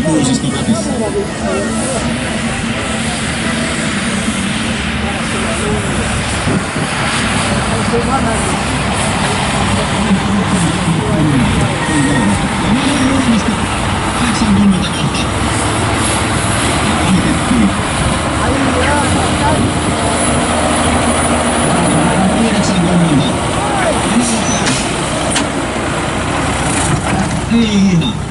ekologičnih kapis. Yeah.